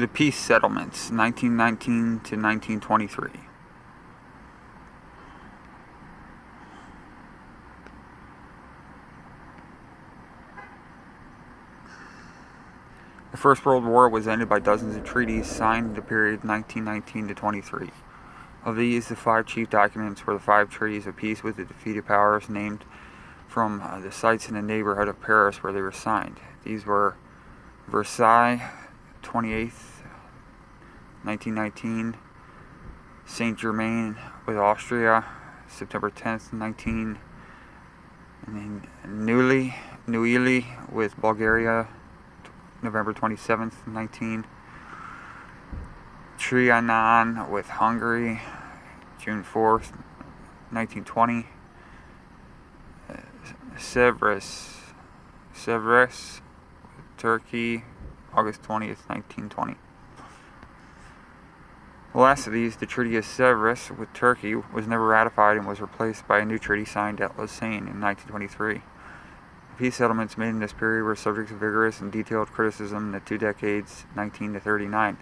The Peace Settlements, 1919 to 1923. The First World War was ended by dozens of treaties signed in the period 1919 to 23. Of these, the five chief documents were the five treaties of peace with the defeated powers named from uh, the sites in the neighborhood of Paris where they were signed. These were Versailles, 28th, 1919, Saint Germain with Austria, September 10th, 19, and then Neuilly, Neuilly with Bulgaria, November 27th, 19. Trianon with Hungary, June 4th, 1920. Uh, Sevres, Sevres, Turkey, August 20th, 1920. The last of these, the Treaty of Sevres with Turkey, was never ratified and was replaced by a new treaty signed at Lausanne in 1923 peace settlements made in this period were subject to vigorous and detailed criticism in the two decades 19 to 39.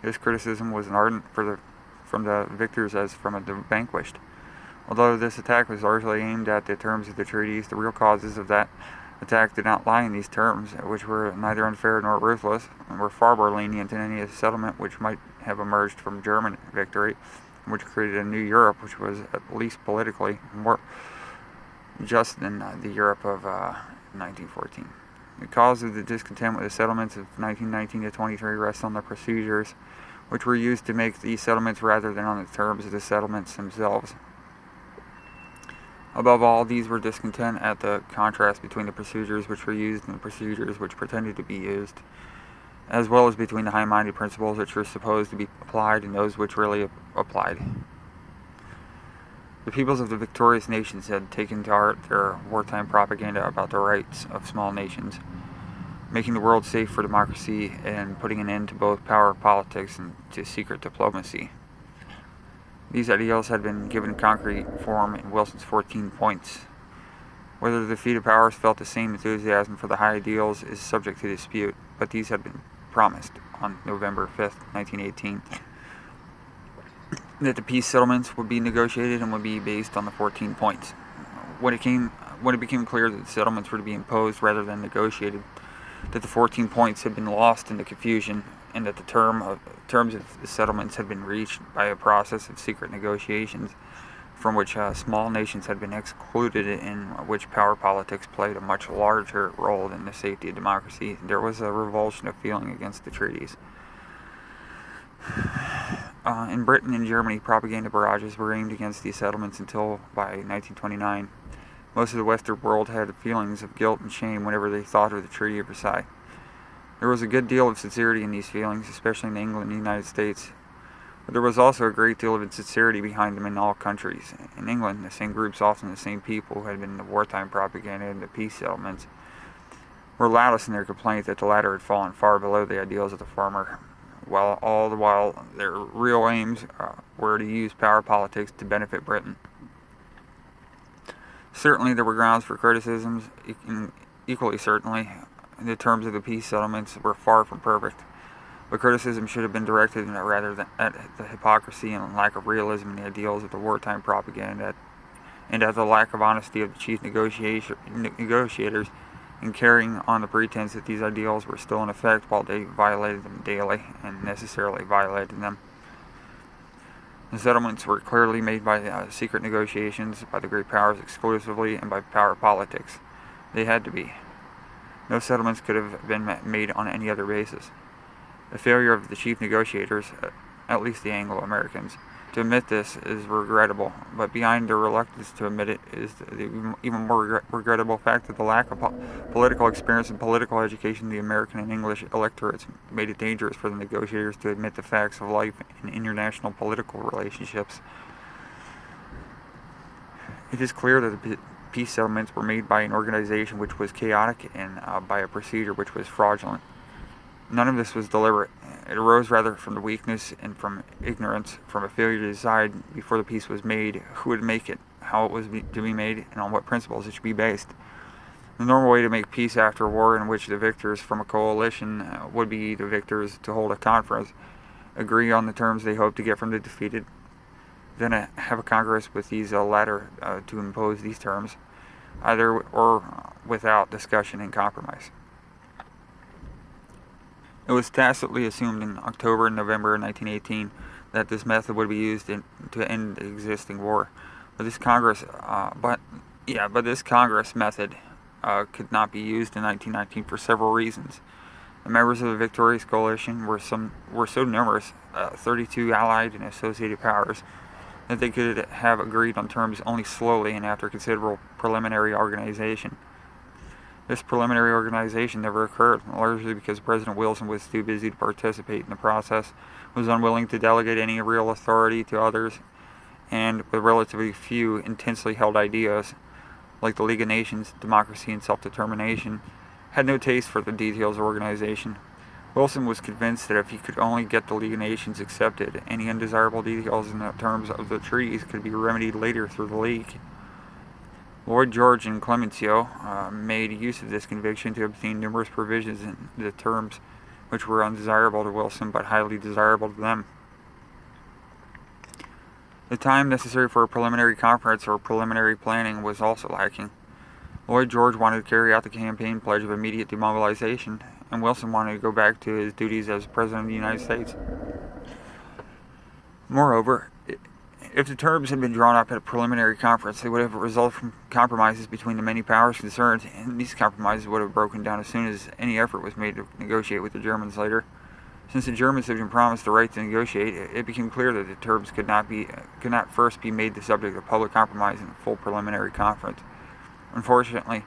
This criticism was as ardent the, from the victors as from the vanquished. Although this attack was largely aimed at the terms of the treaties, the real causes of that attack did not lie in these terms, which were neither unfair nor ruthless, and were far more lenient than any settlement which might have emerged from German victory, which created a new Europe, which was at least politically more just than uh, the Europe of uh, 1914. The cause of the discontent with the settlements of 1919 to 23 rests on the procedures which were used to make these settlements rather than on the terms of the settlements themselves. Above all, these were discontent at the contrast between the procedures which were used and the procedures which pretended to be used, as well as between the high minded principles which were supposed to be applied and those which really applied. The peoples of the victorious nations had taken to heart their wartime propaganda about the rights of small nations, making the world safe for democracy and putting an end to both power politics and to secret diplomacy. These ideals had been given concrete form in Wilson's 14 points. Whether the defeated powers felt the same enthusiasm for the high ideals is subject to dispute, but these had been promised on November 5, 1918 that the peace settlements would be negotiated and would be based on the 14 points. When it came, when it became clear that the settlements were to be imposed rather than negotiated, that the 14 points had been lost in the confusion, and that the term of, terms of the settlements had been reached by a process of secret negotiations, from which uh, small nations had been excluded, in which power politics played a much larger role than the safety of democracy, there was a revulsion of feeling against the treaties. Uh, in Britain and Germany, propaganda barrages were aimed against these settlements until by 1929. Most of the Western world had feelings of guilt and shame whenever they thought of the Treaty of Versailles. There was a good deal of sincerity in these feelings, especially in England and the United States. But there was also a great deal of insincerity behind them in all countries. In England, the same groups, often the same people who had been in the wartime propaganda and the peace settlements, were loudest in their complaint that the latter had fallen far below the ideals of the former while all the while their real aims uh, were to use power politics to benefit Britain. Certainly, there were grounds for criticisms. Equally certainly, the terms of the peace settlements were far from perfect. But criticism should have been directed rather than at the hypocrisy and lack of realism in the ideals of the wartime propaganda, and at the lack of honesty of the chief negotiators in carrying on the pretense that these ideals were still in effect while they violated them daily and necessarily violated them. The settlements were clearly made by uh, secret negotiations by the great powers exclusively and by power politics. They had to be. No settlements could have been made on any other basis. The failure of the chief negotiators, uh, at least the Anglo Americans, to admit this is regrettable, but behind their reluctance to admit it is the even more regrettable fact that the lack of po- political experience and political education in the American and English electorates made it dangerous for the negotiators to admit the facts of life in international political relationships. It is clear that the peace settlements were made by an organization which was chaotic and uh, by a procedure which was fraudulent. None of this was deliberate. It arose rather from the weakness and from ignorance, from a failure to decide before the peace was made who would make it, how it was to be made, and on what principles it should be based. The normal way to make peace after a war in which the victors from a coalition uh, would be the victors to hold a conference, agree on the terms they hope to get from the defeated, then have a congress with these uh, latter uh, to impose these terms, either or without discussion and compromise. It was tacitly assumed in October and November 1918 that this method would be used in, to end the existing war. But this Congress, uh, but yeah, but this Congress method uh, could not be used in 1919 for several reasons. The members of the victorious coalition were some were so numerous, uh, 32 allied and associated powers, that they could have agreed on terms only slowly and after considerable preliminary organization. This preliminary organization never occurred, largely because President Wilson was too busy to participate in the process, was unwilling to delegate any real authority to others, and with relatively few intensely held ideas, like the League of Nations, democracy, and self determination, had no taste for the details of organization. Wilson was convinced that if he could only get the League of Nations accepted, any undesirable details in the terms of the treaties could be remedied later through the League. Lloyd George and Clemenceau uh, made use of this conviction to obtain numerous provisions in the terms which were undesirable to Wilson but highly desirable to them. The time necessary for a preliminary conference or preliminary planning was also lacking. Lloyd George wanted to carry out the campaign pledge of immediate demobilization, and Wilson wanted to go back to his duties as President of the United States. Moreover, if the terms had been drawn up at a preliminary conference, they would have resulted from compromises between the many powers concerned, and these compromises would have broken down as soon as any effort was made to negotiate with the Germans later. Since the Germans had been promised the right to negotiate, it became clear that the terms could not be could not first be made the subject of public compromise in a full preliminary conference. Unfortunately,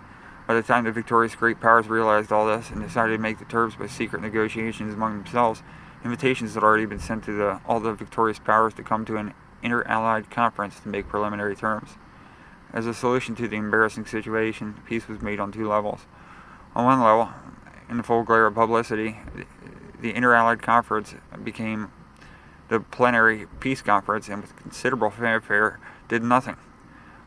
by the time the victorious great powers realized all this and decided to make the terms by secret negotiations among themselves, invitations had already been sent to the, all the victorious powers to come to an inter-allied conference to make preliminary terms. As a solution to the embarrassing situation, peace was made on two levels. On one level, in the full glare of publicity, the Inter-Allied Conference became the plenary peace conference and with considerable fanfare did nothing.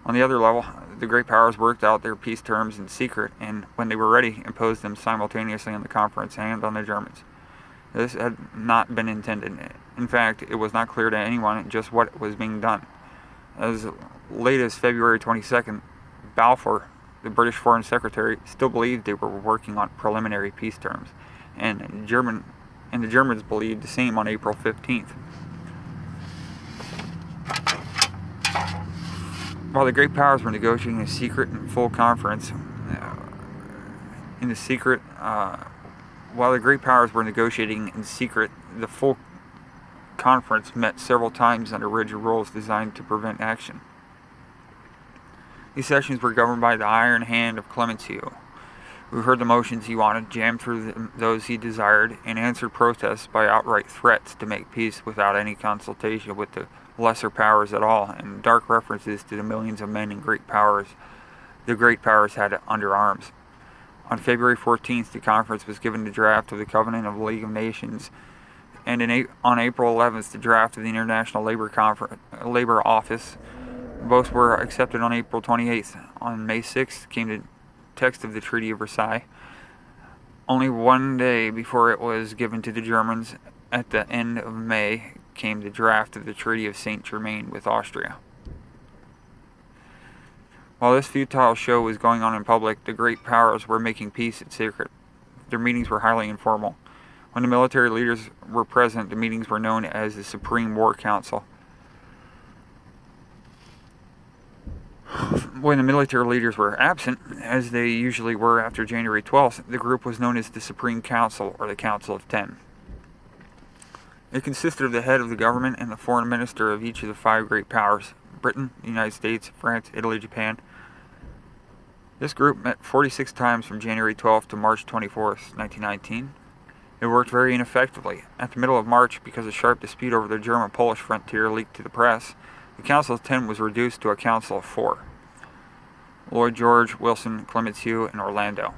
On the other level, the great powers worked out their peace terms in secret and, when they were ready, imposed them simultaneously on the conference and on the Germans. This had not been intended. In fact, it was not clear to anyone just what was being done. As late as February 22nd, Balfour, the British Foreign Secretary, still believed they were working on preliminary peace terms, and German and the Germans believed the same on April 15th. While the great powers were negotiating a secret and full conference, uh, in the secret, uh, while the great powers were negotiating in secret, the full conference met several times under rigid rules designed to prevent action. These sessions were governed by the iron hand of Clemenceau, who heard the motions he wanted, jammed through those he desired, and answered protests by outright threats to make peace without any consultation with the lesser powers at all, and dark references to the millions of men and great powers the great powers had under arms. On February 14th, the conference was given the draft of the Covenant of the League of Nations, and in, on April 11th, the draft of the International Labor, Confer- Labor Office. Both were accepted on April 28th. On May 6th came the text of the Treaty of Versailles. Only one day before it was given to the Germans, at the end of May, came the draft of the Treaty of Saint Germain with Austria. While this futile show was going on in public, the great powers were making peace in secret. Their meetings were highly informal. When the military leaders were present, the meetings were known as the Supreme War Council. when the military leaders were absent, as they usually were after January 12th, the group was known as the Supreme Council or the Council of Ten. It consisted of the head of the government and the foreign minister of each of the five great powers Britain, the United States, France, Italy, Japan. This group met 46 times from January 12th to March 24th, 1919. It worked very ineffectively. At the middle of March, because a sharp dispute over the German Polish frontier leaked to the press, the Council of Ten was reduced to a Council of Four. Lloyd George, Wilson, Clemenceau, and Orlando.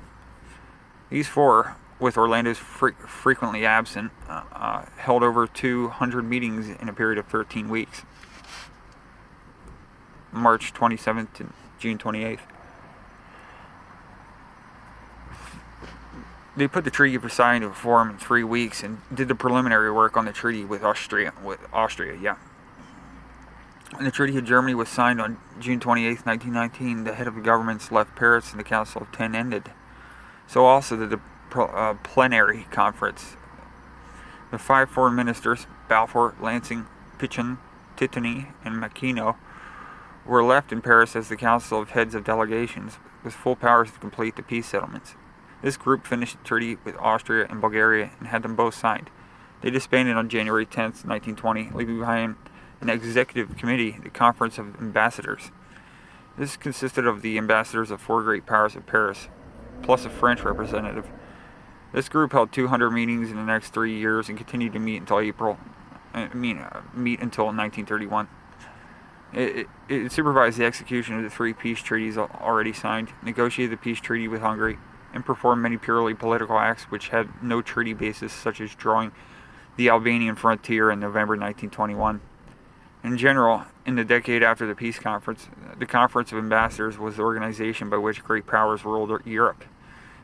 These four, with Orlando's fre- frequently absent, uh, uh, held over 200 meetings in a period of 13 weeks. March 27th to June 28th. they put the Treaty of Versailles into form in three weeks and did the preliminary work on the treaty with Austria. With Austria, yeah. And the Treaty of Germany was signed on June 28, 1919. The head of the governments left Paris and the Council of Ten ended. So also the uh, plenary conference. The five foreign ministers, Balfour, Lansing, Pichon, Tittoni, and Makino, were left in Paris as the Council of Heads of Delegations with full powers to complete the peace settlements. This group finished the treaty with Austria and Bulgaria and had them both signed. They disbanded on January 10, 1920, leaving behind an executive committee, the Conference of Ambassadors. This consisted of the ambassadors of four great powers of Paris, plus a French representative. This group held 200 meetings in the next three years and continued to meet until April. I mean, uh, meet until 1931. It, it, it supervised the execution of the three peace treaties already signed, negotiated the peace treaty with Hungary, and performed many purely political acts which had no treaty basis, such as drawing the Albanian frontier in November 1921. In general, in the decade after the peace conference, the Conference of Ambassadors was the organization by which great powers ruled Europe.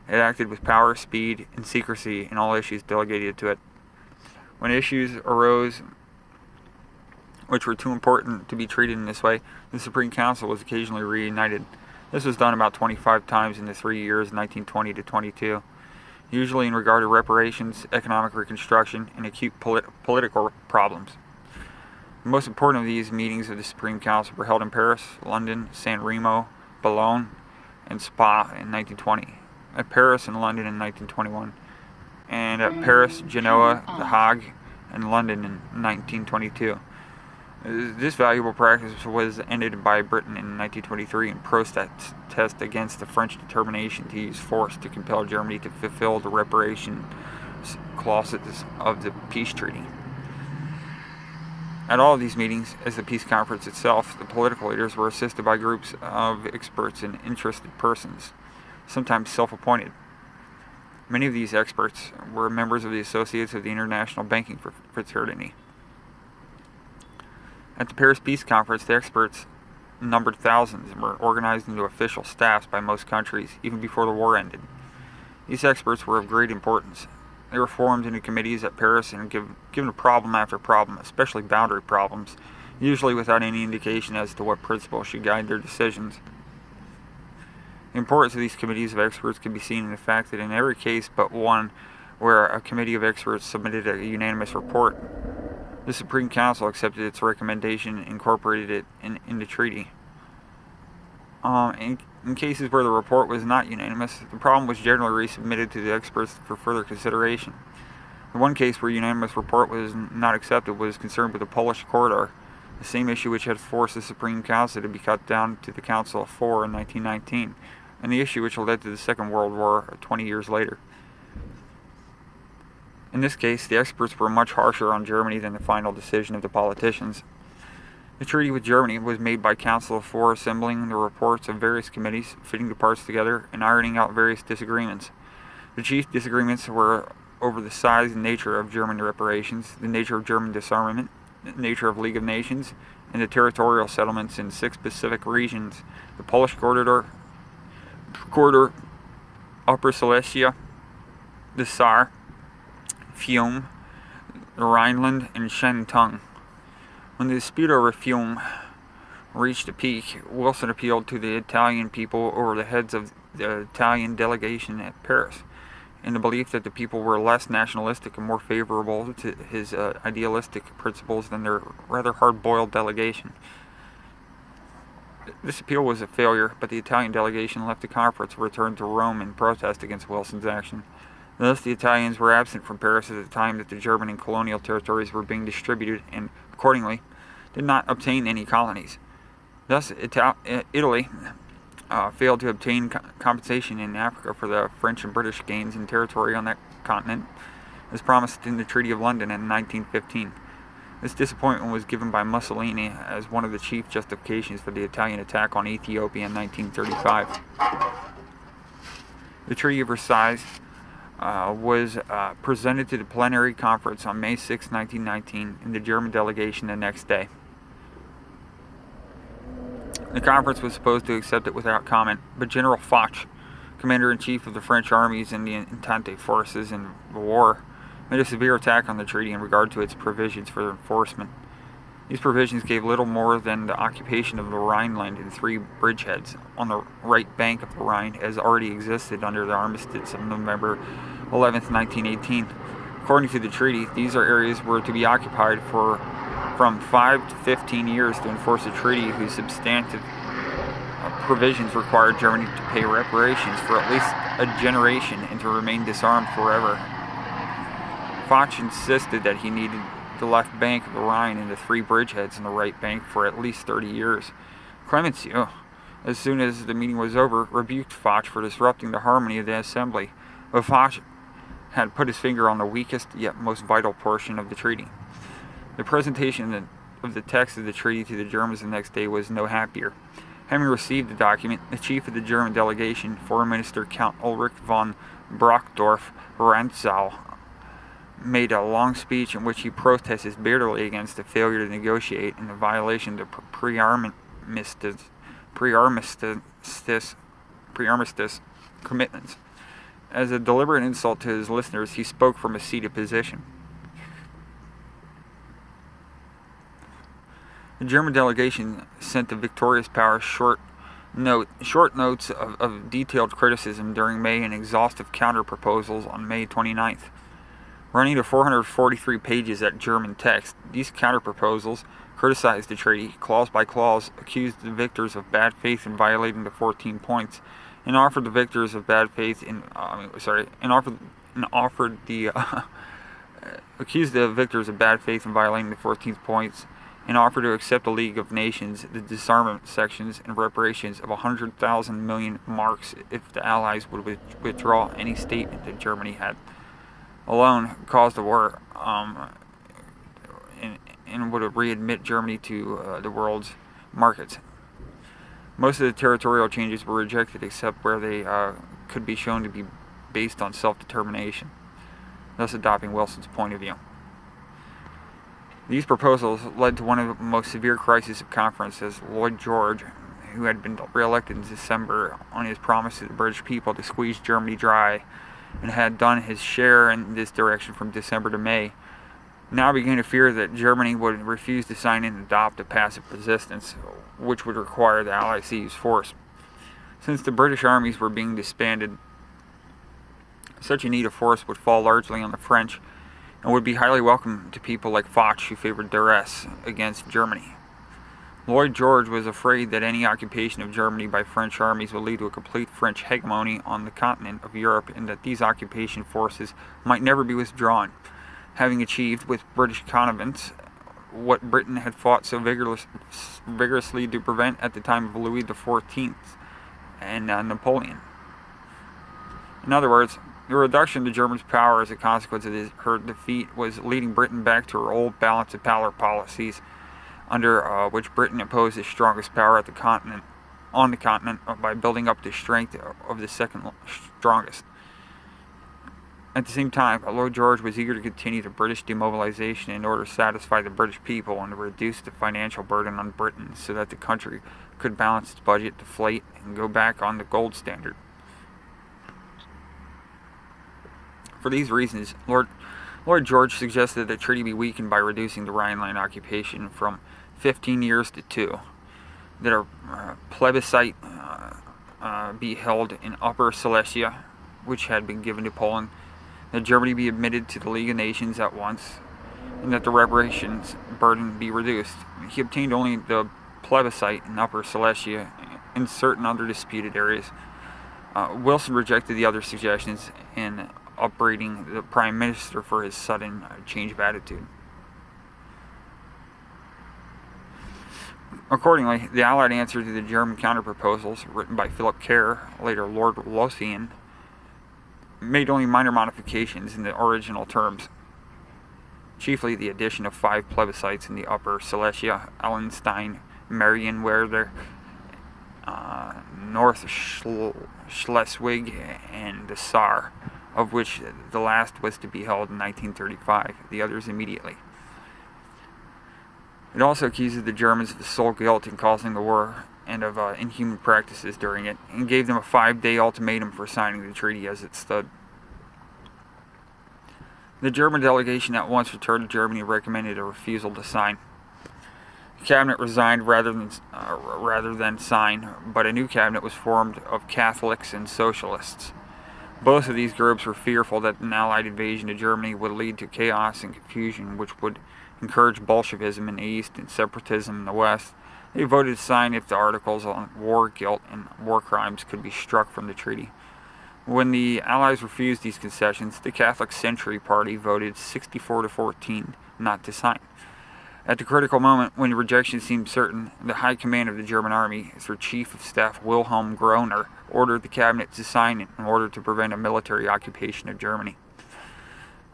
It acted with power, speed, and secrecy in all issues delegated to it. When issues arose which were too important to be treated in this way, the Supreme Council was occasionally reunited. This was done about 25 times in the three years 1920 to 22, usually in regard to reparations, economic reconstruction, and acute polit political problems. The most important of these meetings of the Supreme Council were held in Paris, London, San Remo, Boulogne, and Spa in 1920, at Paris and London in 1921, and at Paris, Genoa, The Hague, and London in 1922. Uh, this valuable practice was ended by Britain in 1923 in protest against the French determination to use force to compel Germany to fulfill the reparation clauses of the peace treaty. At all of these meetings, as the peace conference itself, the political leaders were assisted by groups of experts and interested persons, sometimes self-appointed. Many of these experts were members of the Associates of the International Banking Fraternity. At the Paris Peace Conference, the experts numbered thousands and were organized into official staffs by most countries, even before the war ended. These experts were of great importance. They were formed into committees at Paris and give, given problem after problem, especially boundary problems, usually without any indication as to what principles should guide their decisions. The importance of these committees of experts can be seen in the fact that in every case but one where a committee of experts submitted a unanimous report, the Supreme Council accepted its recommendation and incorporated it in, in the treaty. Um, in, in, cases where the report was not unanimous, the problem was generally resubmitted to the experts for further consideration. The one case where a unanimous report was not accepted was concerned with the Polish corridor, the same issue which had forced the Supreme Council to be cut down to the Council of Four in 1919, and the issue which led to the Second World War 20 years later. In this case, the experts were much harsher on Germany than the final decision of the politicians. The treaty with Germany was made by Council of Four assembling the reports of various committees, fitting the parts together, and ironing out various disagreements. The chief disagreements were over the size and nature of German reparations, the nature of German disarmament, the nature of League of Nations, and the territorial settlements in six Pacific regions, the Polish corridor, corridor Upper Silesia, the Saar, Fiume, the Rhineland, and Shantung. When the dispute over Fiume reached a peak, Wilson appealed to the Italian people over the heads of the Italian delegation at Paris, in the belief that the people were less nationalistic and more favorable to his uh, idealistic principles than their rather hard-boiled delegation. This appeal was a failure, but the Italian delegation left the conference and returned to Rome in protest against Wilson's action. Thus, the Italians were absent from Paris at the time that the German and colonial territories were being distributed and, accordingly, did not obtain any colonies. Thus, Ital Italy uh, failed to obtain co compensation in Africa for the French and British gains in territory on that continent, as promised in the Treaty of London in 1915. This disappointment was given by Mussolini as one of the chief justifications for the Italian attack on Ethiopia in 1935. The Treaty of Versailles uh, was uh, presented to the plenary conference on May 6, 1919, in the German delegation the next day. The conference was supposed to accept it without comment, but General Foch commander-in-chief of the French armies and the Entente forces in the war, made a severe attack on the treaty in regard to its provisions for enforcement. These provisions gave little more than the occupation of the Rhineland and three bridgeheads on the right bank of the Rhine as already existed under the armistice of November 11, 1918. According to the treaty, these are areas were to be occupied for from 5 to 15 years to enforce a treaty whose substantive uh, provisions required Germany to pay reparations for at least a generation and to remain disarmed forever. Foch insisted that he needed the left bank of the Rhine and the three bridgeheads on the right bank for at least 30 years. Clemenceau, oh, as soon as the meeting was over, rebuked Foch for disrupting the harmony of the assembly, but Foch had put his finger on the weakest yet most vital portion of the treaty. The presentation of the text of the treaty to the Germans the next day was no happier. Having received the document, the chief of the German delegation, Foreign Minister Count Ulrich von Brockdorff Rantzau, made a long speech in which he protested bitterly against the failure to negotiate and the violation of the pre-armistice, pre-armistice, pre-armistice commitments. As a deliberate insult to his listeners, he spoke from a seated position. The German delegation sent the victorious power short note, short notes of, of detailed criticism during May and exhaustive counter proposals on May 29th. Running to 443 pages at German text, these counter proposals criticized the treaty, clause by clause, accused the victors of bad faith in violating the 14 points, and offered the victors of bad faith in, uh, sorry, and offered and offered the uh, accused the victors of bad faith in violating the 14th points and offered to accept the League of Nations, the disarmament sections, and reparations of 100,000 million marks if the Allies would withdraw any statement that Germany had alone caused the war um, and, and, would readmit Germany to uh, the world's markets. Most of the territorial changes were rejected except where they uh, could be shown to be based on self-determination, thus adopting Wilson's point of view. These proposals led to one of the most severe crises of conference as Lloyd George, who had been re-elected in December on his promise to the British people to squeeze Germany dry and had done his share in this direction from December to May, now began to fear that Germany would refuse to sign and adopt a passive resistance, which would require the Allies to use force. Since the British armies were being disbanded, such a need of force would fall largely on the French and would be highly welcome to people like Foch who favored duress against Germany. Lloyd George was afraid that any occupation of Germany by French armies would lead to a complete French hegemony on the continent of Europe and that these occupation forces might never be withdrawn, having achieved with British connivance what Britain had fought so vigorous, vigorously to prevent at the time of Louis XIV and uh, Napoleon. In other words, the reduction of the Germans' power as a consequence of her defeat was leading Britain back to her old balance of power policies, under uh, which Britain imposed its strongest power at the continent, on the continent uh, by building up the strength of the second strongest. At the same time, Lloyd George was eager to continue the British demobilization in order to satisfy the British people and to reduce the financial burden on Britain so that the country could balance its budget, deflate, and go back on the gold standard. For these reasons, Lord, Lloyd George suggested that the treaty be weakened by reducing the Rhineland occupation from 15 years to two, that a uh, plebiscite uh, be held in Upper Silesia, which had been given to Poland, that Germany be admitted to the League of Nations at once, and that the reparations burden be reduced. He obtained only the plebiscite in Upper Silesia and certain other disputed areas. Uh, Wilson rejected the other suggestions and upbraiding the Prime Minister for his sudden uh, change of attitude. Accordingly, the Allied answer to the German counterproposals, written by Philip Kerr, later Lord Lothian, made only minor modifications in the original terms, chiefly the addition of five plebiscites in the Upper Silesia, Allenstein, Marienwerder, uh, North Schleswig, and the Saar of which the last was to be held in 1935, the others immediately. It also accuses the Germans of sole guilt in causing the war and of uh, inhuman practices during it, and gave them a five day ultimatum for signing the treaty as it stood. The German delegation at once returned to Germany and recommended a refusal to sign. The cabinet resigned rather than, uh, rather than sign, but a new cabinet was formed of Catholics and Socialists. Both of these groups were fearful that an Allied invasion of Germany would lead to chaos and confusion, which would encourage Bolshevism in the East and separatism in the West. They voted to sign if the articles on war guilt and war crimes could be struck from the treaty. When the Allies refused these concessions, the Catholic Center Party voted 64 to 14 not to sign. At the critical moment, when rejection seemed certain, the High Command of the German Army, through Chief of Staff Wilhelm Groener, ordered the cabinet to sign it in order to prevent a military occupation of Germany.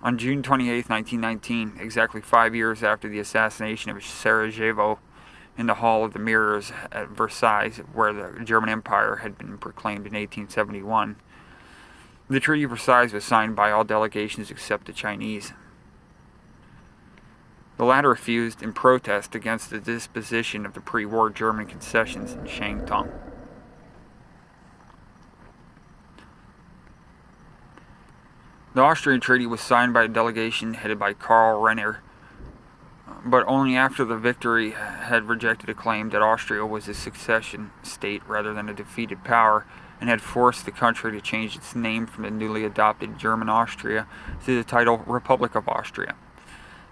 On June 28, 1919, exactly five years after the assassination of Sarajevo in the Hall of the Mirrors at Versailles, where the German Empire had been proclaimed in 1871, the Treaty of Versailles was signed by all delegations except the Chinese. The latter refused in protest against the disposition of the pre-war German concessions in Shantung. The Austrian treaty was signed by a delegation headed by Karl Renner, but only after the victory had rejected a claim that Austria was a succession state rather than a defeated power and had forced the country to change its name from the newly adopted German Austria to the title Republic of Austria.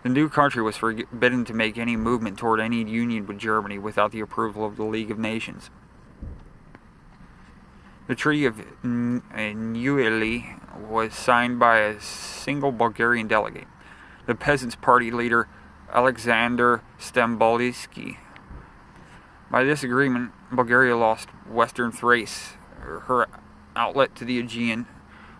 The new country was forbidden to make any movement toward any union with Germany without the approval of the League of Nations. The Treaty of Neuilly was signed by a single Bulgarian delegate, the Peasants' Party leader Alexander Stambolijski. By this agreement, Bulgaria lost western Thrace, her outlet to the Aegean,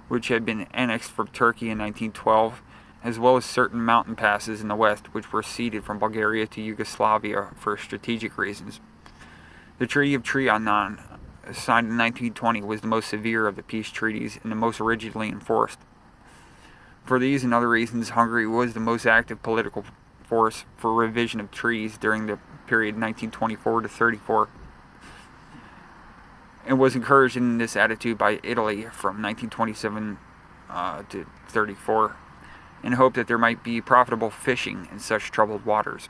which had been annexed from Turkey in 1912, as well as certain mountain passes in the west which were ceded from Bulgaria to Yugoslavia for strategic reasons. The Treaty of Trianon, signed in 1920, was the most severe of the peace treaties and the most rigidly enforced. For these and other reasons, Hungary was the most active political force for revision of treaties during the period 1924 to 34 and was encouraged in this attitude by Italy from 1927 uh, to 34 in hope that there might be profitable fishing in such troubled waters.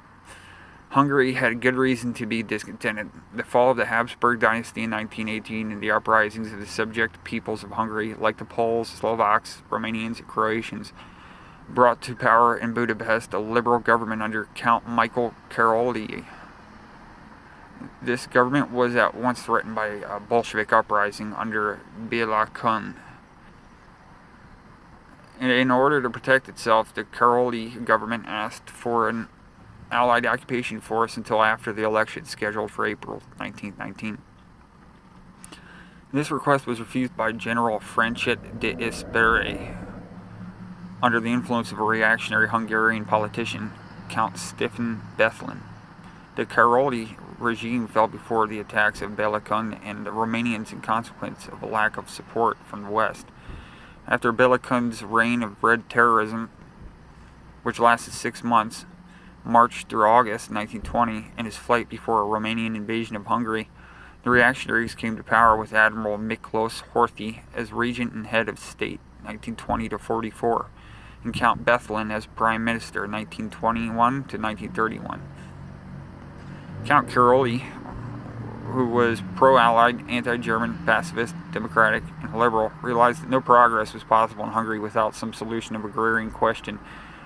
Hungary had good reason to be discontented. The fall of the Habsburg dynasty in 1918 and the uprisings of the subject peoples of Hungary, like the Poles, Slovaks, Romanians, and Croatians, brought to power in Budapest a liberal government under Count Michael Károlyi. This government was at once threatened by a Bolshevik uprising under Béla Kun in order to protect itself, the Károlyi government asked for an Allied occupation force until after the election scheduled for April 1919. This request was refused by General Franchet de d'Espèrey under the influence of a reactionary Hungarian politician, Count Stefan Bethlen. The Károlyi regime fell before the attacks of Béla Kun and the Romanians in consequence of a lack of support from the West. After Béla Kun's reign of red terrorism, which lasted six months, March through August 1920, and his flight before a Romanian invasion of Hungary, the reactionaries came to power with Admiral Miklos Horthy as regent and head of state 1920 to 44, and Count Bethlen as prime minister 1921 to 1931. Count Károlyi who was pro-Allied, anti-German, pacifist, democratic, and liberal, realized that no progress was possible in Hungary without some solution of the agrarian question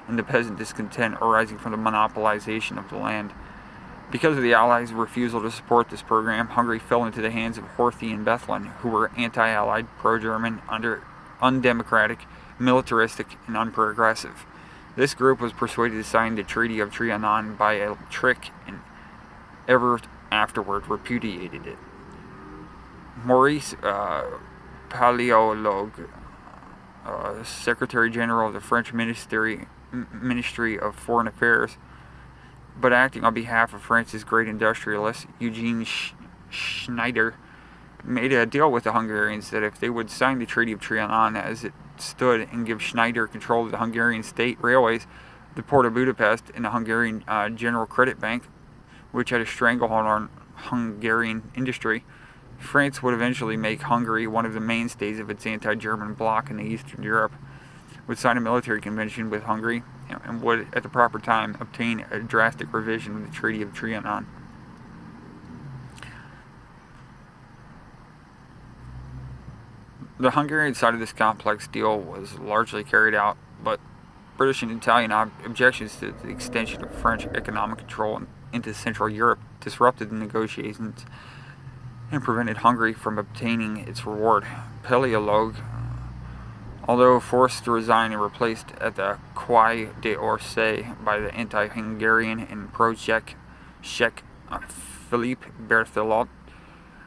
and the peasant discontent arising from the monopolization of the land. Because of the Allies' refusal to support this program, Hungary fell into the hands of Horthy and Bethlen, who were anti-Allied, pro-German, under undemocratic, militaristic, and unprogressive. This group was persuaded to sign the Treaty of Trianon by a trick and ever afterward repudiated it. Maurice uh, Paleologue, uh, Secretary General of the French Ministry, Ministry of Foreign Affairs, but acting on behalf of France's great industrialist, Eugene Sch Schneider, made a deal with the Hungarians that if they would sign the Treaty of Trianon as it stood and give Schneider control of the Hungarian state railways, the port of Budapest, and the Hungarian uh, General Credit Bank, which had a stranglehold on Hungarian industry, France would eventually make Hungary one of the mainstays of its anti-German bloc in Eastern Europe, would sign a military convention with Hungary, and would, at the proper time, obtain a drastic revision of the Treaty of Trianon. The Hungarian side of this complex deal was largely carried out, but British and Italian objections to the extension of French economic control into Central Europe disrupted the negotiations and prevented Hungary from obtaining its reward. Paleologue, although forced to resign and replaced at the Quai d'Orsay by the anti-Hungarian and pro-Czech Czech uh, Philippe Berthelot,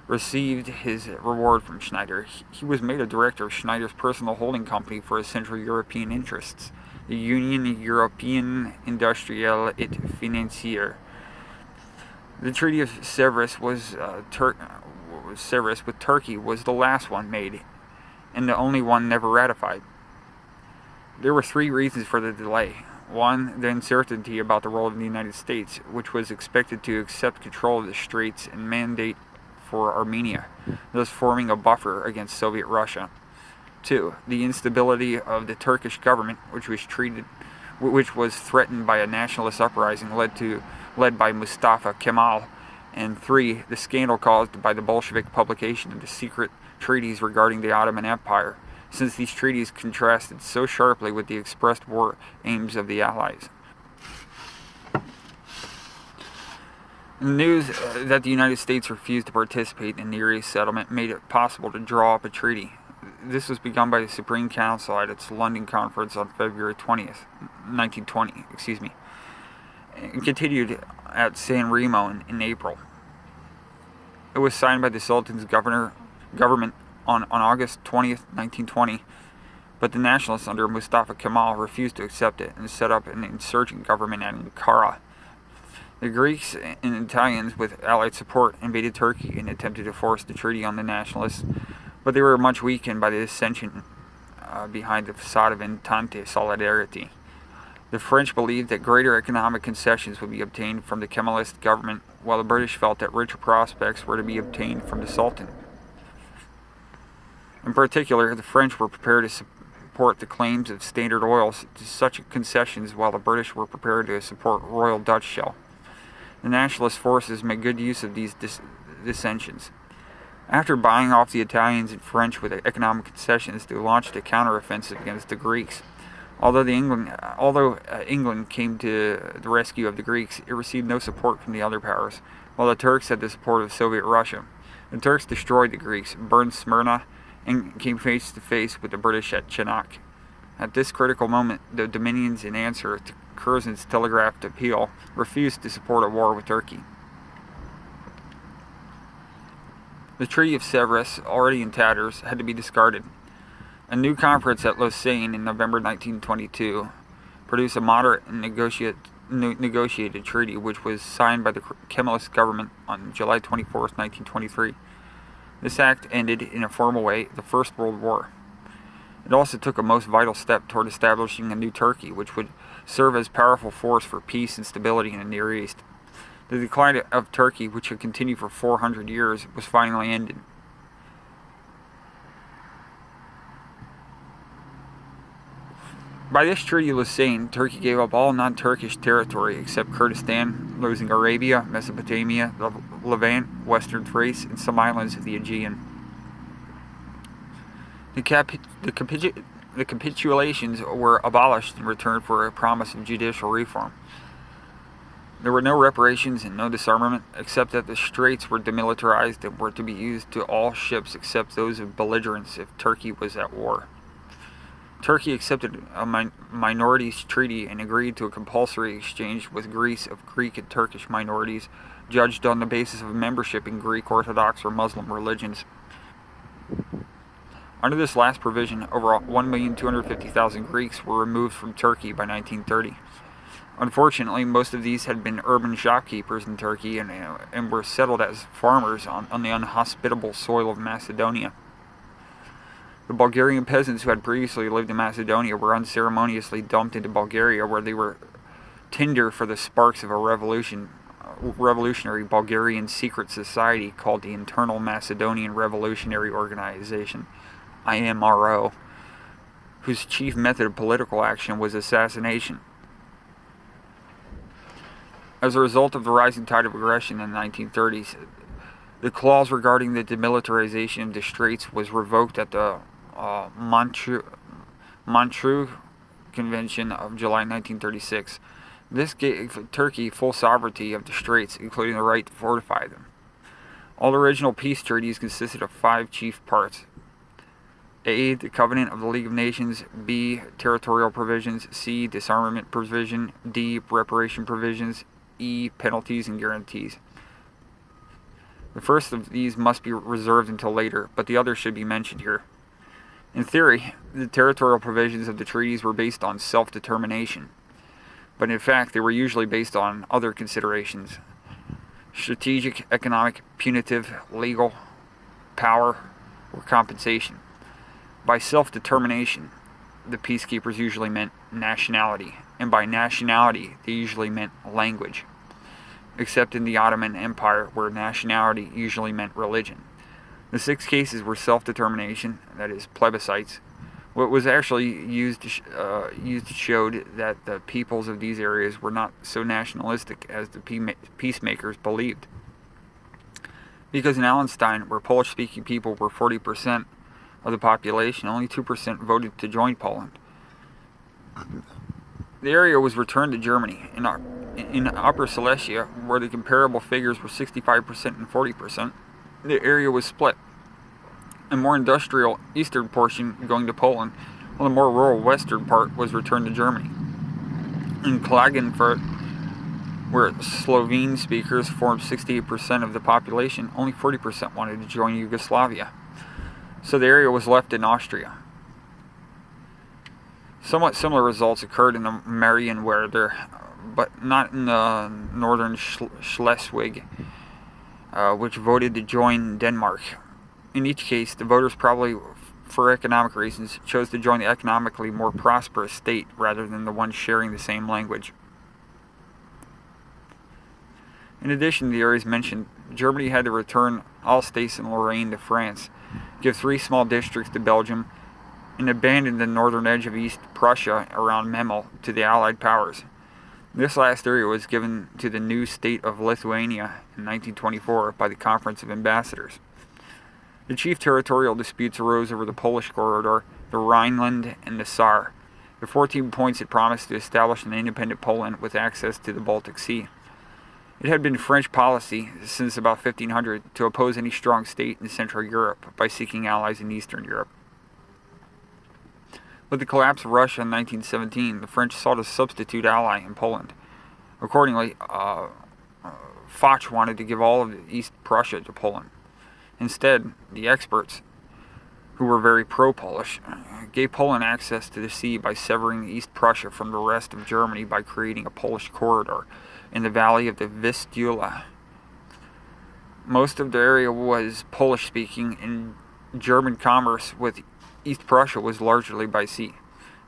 received his reward from Schneider. He was made a director of Schneider's personal holding company for his Central European interests, the Union Européenne Industrielle et Financière. The Treaty of Sèvres was uh, Tur- Sèvres with Turkey was the last one made, and the only one never ratified. There were three reasons for the delay. One, the uncertainty about the role of the United States, which was expected to accept control of the Straits and mandate for Armenia, thus forming a buffer against Soviet Russia. Two, the instability of the Turkish government, which was treated, which was threatened by a nationalist uprising led to, led by Mustafa Kemal. And three, the scandal caused by the Bolshevik publication of the secret treaties regarding the Ottoman Empire, since these treaties contrasted so sharply with the expressed war aims of the Allies. The news uh, that the United States refused to participate in the Erie settlement made it possible to draw up a treaty. This was begun by the Supreme Council at its London conference on February 20th, 1920, excuse me, and continued at San Remo in, in April. It was signed by the Sultan's governor, government on, on August 20th, 1920, but the nationalists under Mustafa Kemal refused to accept it and set up an insurgent government at Ankara. The Greeks and Italians, with Allied support, invaded Turkey and attempted to force the treaty on the nationalists, but they were much weakened by the dissension uh, behind the facade of Entente solidarity. The French believed that greater economic concessions would be obtained from the Kemalist government, while the British felt that richer prospects were to be obtained from the Sultan. In particular, the French were prepared to support the claims of Standard Oil to such concessions, while the British were prepared to support Royal Dutch Shell. The nationalist forces made good use of these dis dissensions. After buying off the Italians and French with economic concessions, they launched a counteroffensive against the Greeks. Although the England, although uh, England came to the rescue of the Greeks, it received no support from the other powers, while the Turks had the support of Soviet Russia. The Turks destroyed the Greeks, burned Smyrna, and came face to face with the British at Chanak. At this critical moment, the Dominions, in answer to Curzon's telegraphed appeal, refused to support a war with Turkey. The Treaty of Sèvres, already in tatters, had to be discarded. A new conference at Lausanne in November 1922 produced a moderate and negotiate, negotiated treaty which was signed by the Kemalist government on July 24, 1923. This act ended, in a formal way, the First World War. It also took a most vital step toward establishing a new Turkey, which would serve as powerful force for peace and stability in the Near East. The decline of Turkey, which had continued for 400 years, was finally ended. By this treaty of Lausanne, Turkey gave up all non-Turkish territory except Kurdistan, losing Arabia, Mesopotamia, the Levant, Western Thrace, and some islands of the Aegean. The, cap the, capitu the capitulations were abolished in return for a promise of judicial reform. There were no reparations and no disarmament, except that the straits were demilitarized and were to be used to all ships except those of belligerents if Turkey was at war. Turkey accepted a min minorities treaty and agreed to a compulsory exchange with Greece of Greek and Turkish minorities, judged on the basis of membership in Greek Orthodox or Muslim religions. Under this last provision, over 1,250,000 Greeks were removed from Turkey by 1930. Unfortunately, most of these had been urban shopkeepers in Turkey and, uh, and were settled as farmers on, on the unhospitable soil of Macedonia. The Bulgarian peasants who had previously lived in Macedonia were unceremoniously dumped into Bulgaria where they were tinder for the sparks of a revolution revolutionary Bulgarian secret society called the Internal Macedonian Revolutionary Organization, IMRO, whose chief method of political action was assassination. As a result of the rising tide of aggression in the 1930s, the clause regarding the demilitarization of the Straits was revoked at the uh, Montreux, Montreux Convention of July 1936. This gave Turkey full sovereignty of the Straits, including the right to fortify them. All original peace treaties consisted of five chief parts. A. The Covenant of the League of Nations. B. Territorial provisions. C. Disarmament provision. D. Reparation provisions. E. Penalties and guarantees. The first of these must be reserved until later, but the others should be mentioned here. In theory, the territorial provisions of the treaties were based on self determination, but in fact, they were usually based on other considerations strategic, economic, punitive, legal, power, or compensation. By self determination, the peacekeepers usually meant nationality, and by nationality, they usually meant language, except in the Ottoman Empire, where nationality usually meant religion. The six cases were self-determination, that is, plebiscites. What was actually used uh, used showed that the peoples of these areas were not so nationalistic as the peacemakers believed. Because in Allenstein, where Polish-speaking people were 40% of the population, only 2% voted to join Poland. The area was returned to Germany. In, in Upper Silesia, where the comparable figures were 65% and 40%, the area was split. A more industrial eastern portion going to Poland, while the more rural western part was returned to Germany. In Klagenfurt, where Slovene speakers formed 68% of the population, only 40% wanted to join Yugoslavia. So the area was left in Austria. Somewhat similar results occurred in the Marienwerder, but not in the northern Schleswig uh, which voted to join Denmark. In each case, the voters probably, for economic reasons, chose to join the economically more prosperous state rather than the one sharing the same language. In addition to the areas mentioned, Germany had to return Alsace and Lorraine to France, give three small districts to Belgium, and abandon the northern edge of East Prussia around Memel to the Allied powers. This last area was given to the new state of Lithuania in 1924 by the Conference of Ambassadors. The chief territorial disputes arose over the Polish corridor, the Rhineland, and the Saar. The 14 points had promised to establish an independent Poland with access to the Baltic Sea. It had been French policy since about 1500 to oppose any strong state in Central Europe by seeking allies in Eastern Europe. With the collapse of Russia in 1917, the French sought a substitute ally in Poland. Accordingly, uh, uh, Foch wanted to give all of East Prussia to Poland. Instead, the experts, who were very pro-Polish, gave Poland access to the sea by severing East Prussia from the rest of Germany by creating a Polish corridor in the valley of the Vistula. Most of the area was Polish-speaking, and German commerce with East Prussia was largely by sea.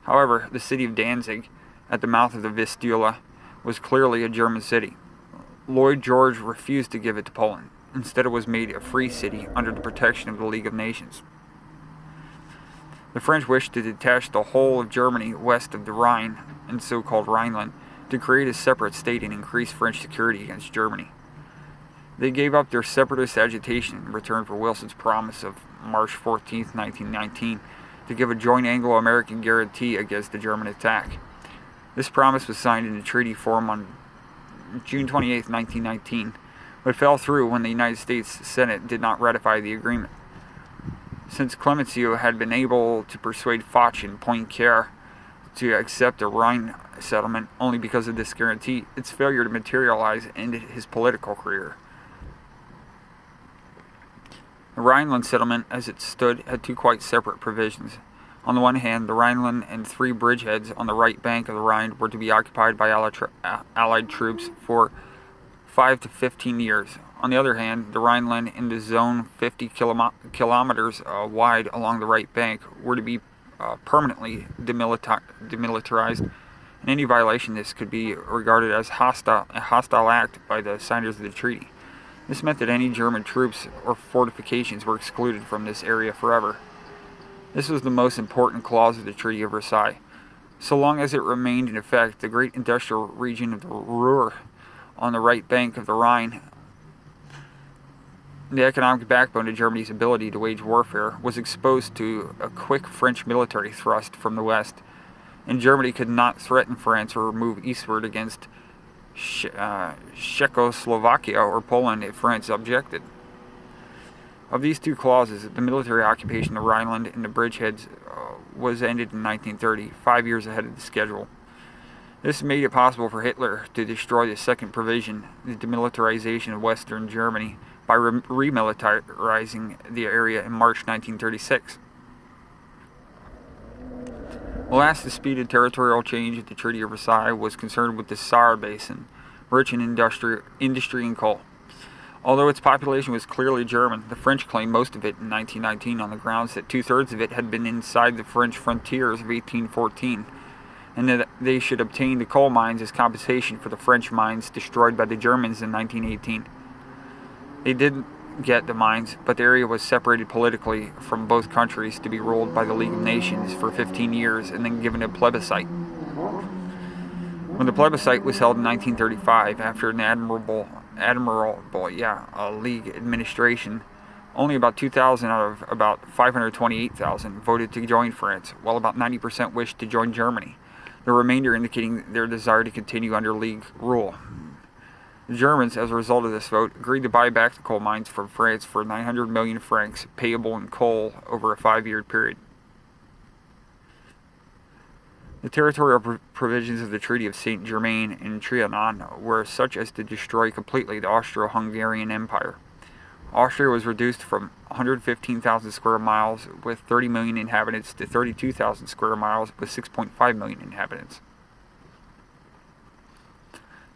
However, the city of Danzig, at the mouth of the Vistula, was clearly a German city. Lloyd George refused to give it to Poland. Instead, it was made a free city under the protection of the League of Nations. The French wished to detach the whole of Germany west of the Rhine, and so-called Rhineland, to create a separate state and increase French security against Germany. They gave up their separatist agitation in return for Wilson's promise of March 14, 1919, to give a joint Anglo-American guarantee against the German attack. This promise was signed in a treaty form on June 28, 1919, but fell through when the United States Senate did not ratify the agreement. Since Clemenceau had been able to persuade Foch and Poincare to accept a Rhine settlement only because of this guarantee, its failure to materialize ended his political career. The Rhineland settlement, as it stood, had two quite separate provisions. On the one hand, the Rhineland and three bridgeheads on the right bank of the Rhine were to be occupied by Allied troops for 5 to 15 years. On the other hand, the Rhineland in the zone 50 kilometers uh, wide along the right bank were to be uh, permanently demilitar demilitarized and any violation this could be regarded as hostile, a hostile act by the signers of the treaty. This meant that any German troops or fortifications were excluded from this area forever. This was the most important clause of the Treaty of Versailles. So long as it remained in effect, the great industrial region of the Ruhr on the right bank of the Rhine, the economic backbone of Germany's ability to wage warfare, was exposed to a quick French military thrust from the west, and Germany could not threaten France or move eastward against uh, Czechoslovakia or Poland if France objected. Of these two clauses, the military occupation of Rhineland and the bridgeheads uh, was ended in 1930, five years ahead of the schedule. This made it possible for Hitler to destroy the second provision, the demilitarization of Western Germany, by remilitarizing the area in March 1936. The last disputed territorial change at the Treaty of Versailles was concerned with the Saar Basin, rich in industry, industry and coal. Although its population was clearly German, the French claimed most of it in 1919 on the grounds that two-thirds of it had been inside the French frontiers of 1814, and that they should obtain the coal mines as compensation for the French mines destroyed by the Germans in 1918. They didn't get the mines, but the area was separated politically from both countries to be ruled by the League of Nations for 15 years and then given a plebiscite. When the plebiscite was held in 1935, after an admirable admirable, yeah, uh, league administration, only about 2,000 out of about 528,000 voted to join France, while about 90% wished to join Germany, the remainder indicating their desire to continue under League rule. The Germans, as a result of this vote, agreed to buy back the coal mines from France for 900 million francs, payable in coal over a five-year period. The territorial provisions of the Treaty of Saint Germain and Trianon were such as to destroy completely the Austro-Hungarian Empire. Austria was reduced from 115,000 square miles with 30 million inhabitants to 32,000 square miles with 6.5 million inhabitants.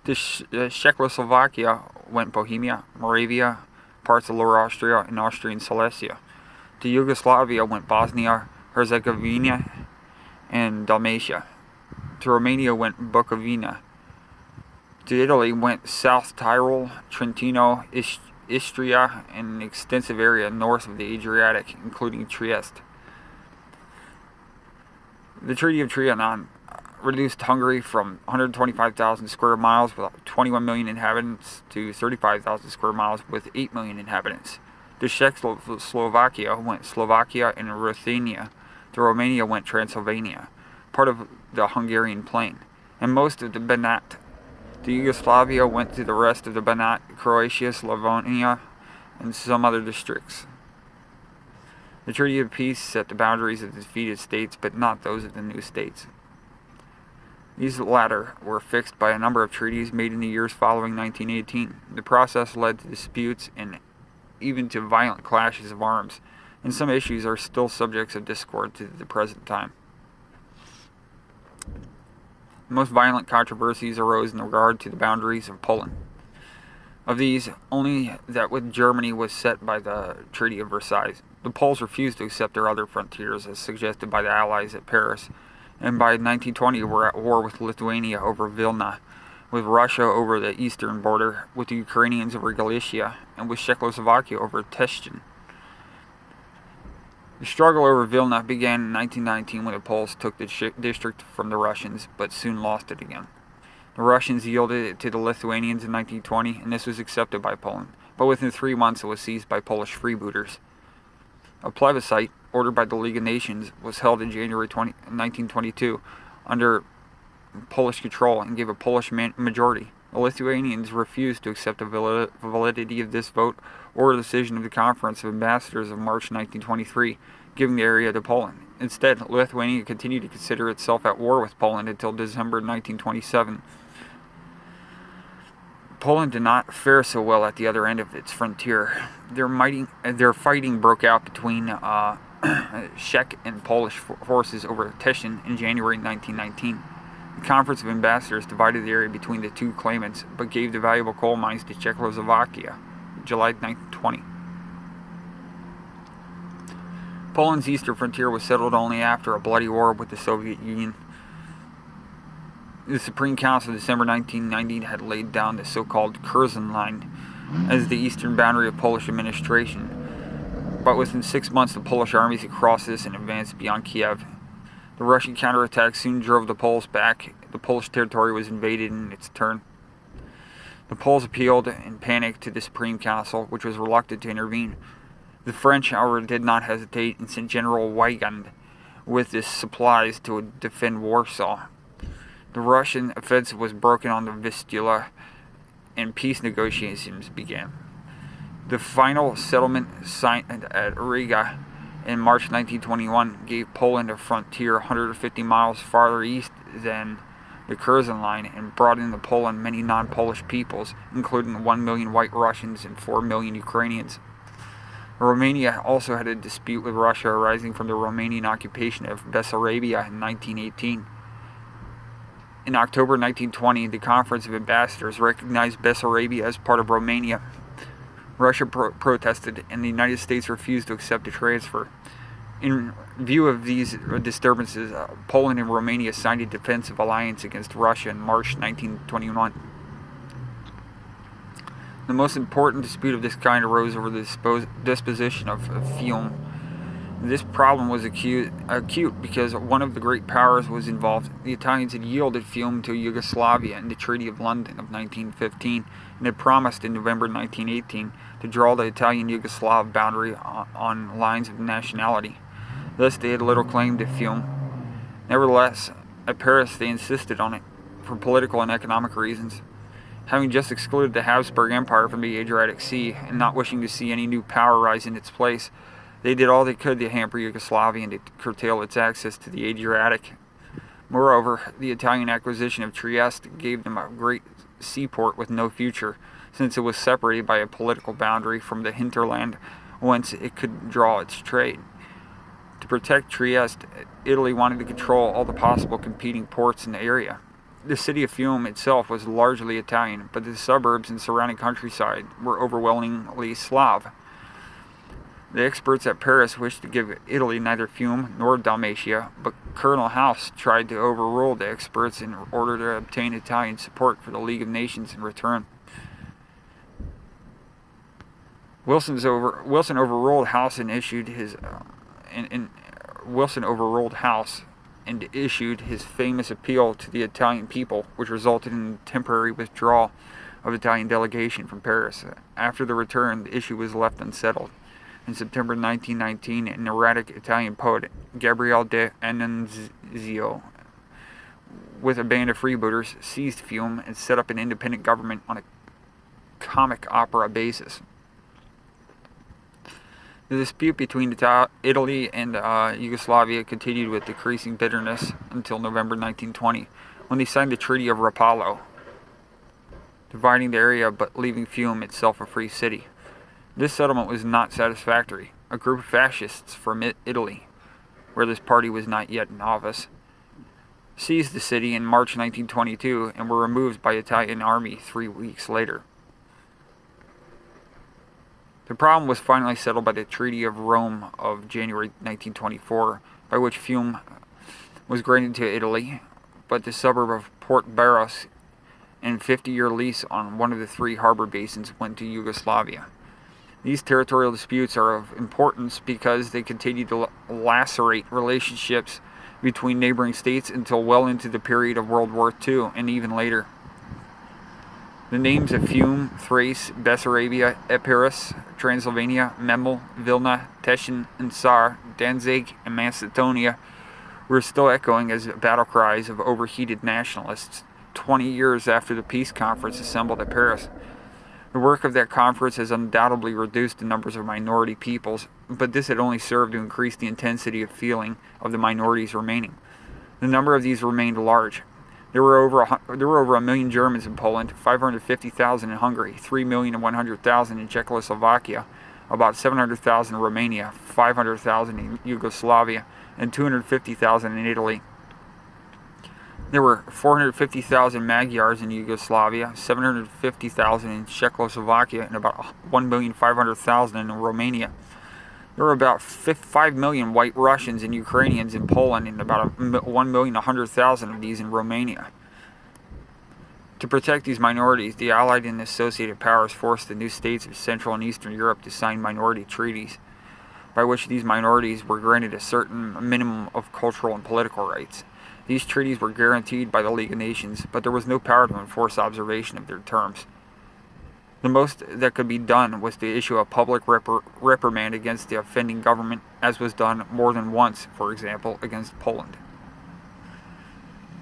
To uh, Czechoslovakia went Bohemia, Moravia, parts of Lower Austria, and Austrian Silesia. To Yugoslavia went Bosnia, Herzegovina, and Dalmatia. To Romania went Bukovina. To Italy went South Tyrol, Trentino, Istria, and an extensive area north of the Adriatic, including Trieste. The Treaty of Trianon reduced Hungary from 125,000 square miles with 21 million inhabitants to 35,000 square miles with 8 million inhabitants. To Czechoslovakia went Slovakia and Ruthenia to Romania went Transylvania, part of the Hungarian plain, and most of the Banat. To Yugoslavia went to the rest of the Banat, Croatia, Slavonia, and some other districts. The Treaty of Peace set the boundaries of the defeated states, but not those of the new states. These latter were fixed by a number of treaties made in the years following 1918. The process led to disputes and even to violent clashes of arms and some issues are still subjects of discord to the present time. The most violent controversies arose in regard to the boundaries of Poland. Of these, only that with Germany was set by the Treaty of Versailles. The Poles refused to accept their other frontiers as suggested by the Allies at Paris, and by 1920 were at war with Lithuania over Vilna, with Russia over the eastern border, with the Ukrainians over Galicia, and with Czechoslovakia over Teschen. The struggle over Vilna began in 1919 when the Poles took the district from the Russians, but soon lost it again. The Russians yielded it to the Lithuanians in 1920, and this was accepted by Poland, but within three months it was seized by Polish freebooters. A plebiscite, ordered by the League of Nations, was held in January 20, 1922 under Polish control and gave a Polish majority. The Lithuanians refused to accept the validity of this vote or the decision of the Conference of Ambassadors of March 1923, giving the area to Poland. Instead, Lithuania continued to consider itself at war with Poland until December 1927. Poland did not fare so well at the other end of its frontier. Their, mighty, their fighting broke out between uh, Czech and Polish forces over Teschen in January 1919. The Conference of Ambassadors divided the area between the two claimants, but gave the valuable coal mines to Czechoslovakia, July 1920. Poland's eastern frontier was settled only after a bloody war with the Soviet Union. The Supreme Council of December 1990 had laid down the so-called Curzon Line as the eastern boundary of Polish administration. But within six months, the Polish armies had crossed this and advanced beyond Kiev. The Russian counterattack soon drove the Poles back. The Polish territory was invaded in its turn. The Poles appealed in panic to the Supreme Council, which was reluctant to intervene. The French, however, did not hesitate and sent General Weygand with his supplies to defend Warsaw. The Russian offensive was broken on the Vistula, and peace negotiations began. The final settlement signed at Riga in March 1921 gave Poland a frontier 150 miles farther east than the Curzon Line and brought into Poland many non-Polish peoples, including 1 million white Russians and 4 million Ukrainians. Romania also had a dispute with Russia arising from the Romanian occupation of Bessarabia in 1918. In October 1920, the Conference of Ambassadors recognized Bessarabia as part of Romania. Russia pro protested, and the United States refused to accept the transfer. In view of these disturbances, uh, Poland and Romania signed a defensive alliance against Russia in March 1921. The most important dispute of this kind arose over the disposition of, of Fiume. This problem was acute, acute because one of the great powers was involved. The Italians had yielded Fiume to Yugoslavia in the Treaty of London of 1915 and had promised in November 1918 to draw the Italian-Yugoslav boundary on, on lines of nationality. Thus, they had little claim to Fiume. Nevertheless, at Paris they insisted on it for political and economic reasons having just excluded the Habsburg Empire from the Adriatic Sea and not wishing to see any new power rise in its place, they did all they could to hamper Yugoslavia and to curtail its access to the Adriatic. Moreover, the Italian acquisition of Trieste gave them a great seaport with no future, since it was separated by a political boundary from the hinterland whence it could draw its trade. To protect Trieste, Italy wanted to control all the possible competing ports in the area the city of Fiume itself was largely Italian, but the suburbs and surrounding countryside were overwhelmingly Slav. The experts at Paris wished to give Italy neither Fiume nor Dalmatia, but Colonel House tried to overrule the experts in order to obtain Italian support for the League of Nations in return. Wilson's over, Wilson overruled House and issued his uh, and, and Wilson overruled House and issued his famous appeal to the Italian people, which resulted in the temporary withdrawal of Italian delegation from Paris. After the return, the issue was left unsettled. In September 1919, an erratic Italian poet, Gabriele d'Annunzio, with a band of freebooters, seized Fiume and set up an independent government on a comic opera basis. The dispute between Italy and uh, Yugoslavia continued with decreasing bitterness until November 1920, when they signed the Treaty of Rapallo, dividing the area but leaving Fiume itself a free city. This settlement was not satisfactory. A group of fascists from Italy, where this party was not yet in office, seized the city in March 1922 and were removed by Italian army three weeks later. The problem was finally settled by the Treaty of Rome of January 1924, by which Fiume was granted to Italy, but the suburb of Port Baros and 50-year lease on one of the three harbor basins went to Yugoslavia. These territorial disputes are of importance because they continue to lacerate relationships between neighboring states until well into the period of World War II and even later. The names of Fiume, Thrace, Bessarabia, Epirus, Transylvania, Memel, Vilna, Teschen, and Danzig, and Macedonia were still echoing as battle cries of overheated nationalists 20 years after the peace conference assembled at Paris. The work of that conference has undoubtedly reduced the numbers of minority peoples, but this had only served to increase the intensity of feeling of the minorities remaining. The number of these remained large, there were over a, there were over a million Germans in Poland, 550,000 in Hungary, 3,100,000 in Czechoslovakia, about 700,000 in Romania, 500,000 in Yugoslavia, and 250,000 in Italy. There were 450,000 Magyars in Yugoslavia, 750,000 in Czechoslovakia, and about 1,500,000 in Romania. There were about 5 million white Russians and Ukrainians in Poland and about 1,100,000 of these in Romania. To protect these minorities, the Allied and Associated Powers forced the new states of Central and Eastern Europe to sign minority treaties, by which these minorities were granted a certain minimum of cultural and political rights. These treaties were guaranteed by the League of Nations, but there was no power to enforce observation of their terms. The most that could be done was to issue a public reprimand against the offending government, as was done more than once, for example, against Poland.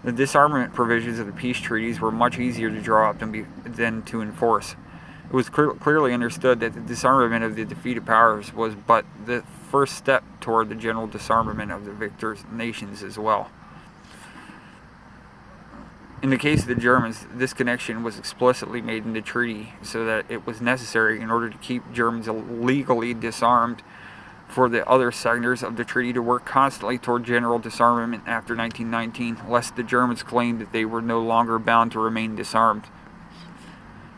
The disarmament provisions of the peace treaties were much easier to draw up than, be, than to enforce. It was clear, clearly understood that the disarmament of the defeated powers was but the first step toward the general disarmament of the victors' nations as well. In the case of the Germans, this connection was explicitly made in the treaty so that it was necessary in order to keep Germans legally disarmed for the other signers of the treaty to work constantly toward general disarmament after 1919, lest the Germans claimed that they were no longer bound to remain disarmed.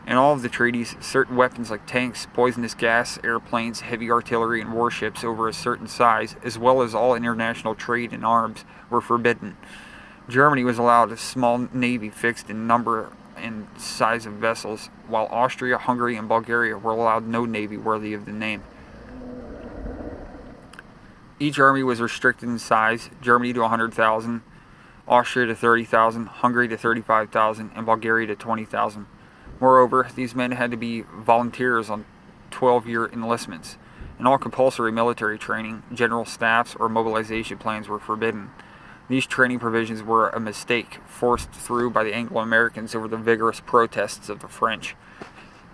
In all of the treaties, certain weapons like tanks, poisonous gas, airplanes, heavy artillery, and warships over a certain size, as well as all international trade in arms, were forbidden. Germany was allowed a small navy fixed in number and size of vessels, while Austria, Hungary, and Bulgaria were allowed no navy worthy of the name. Each army was restricted in size, Germany to 100,000, Austria to 30,000, Hungary to 35,000, and Bulgaria to 20,000. Moreover, these men had to be volunteers on 12-year enlistments, and all compulsory military training, general staffs, or mobilization plans were forbidden. These training provisions were a mistake forced through by the Anglo-Americans over the vigorous protests of the French.